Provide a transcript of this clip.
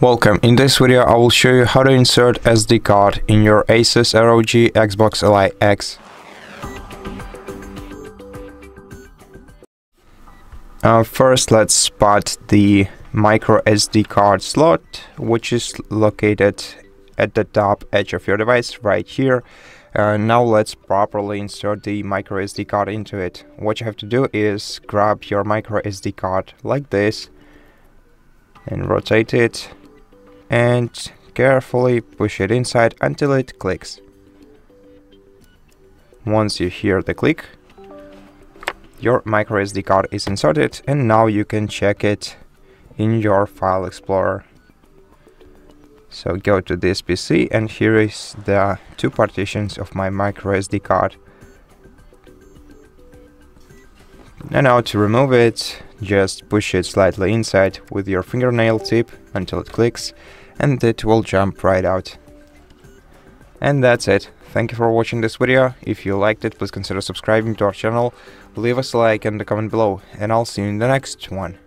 Welcome, in this video I will show you how to insert SD card in your Asus ROG Xbox Ally X. Uh, first let's spot the micro SD card slot which is located at the top edge of your device right here. Uh, now let's properly insert the micro SD card into it. What you have to do is grab your micro SD card like this and rotate it and carefully push it inside until it clicks. Once you hear the click, your microSD card is inserted and now you can check it in your file explorer. So go to this PC and here is the two partitions of my microSD card. And now to remove it, just push it slightly inside with your fingernail tip until it clicks and it will jump right out. And that's it. Thank you for watching this video. If you liked it, please consider subscribing to our channel, leave us a like and a comment below, and I'll see you in the next one.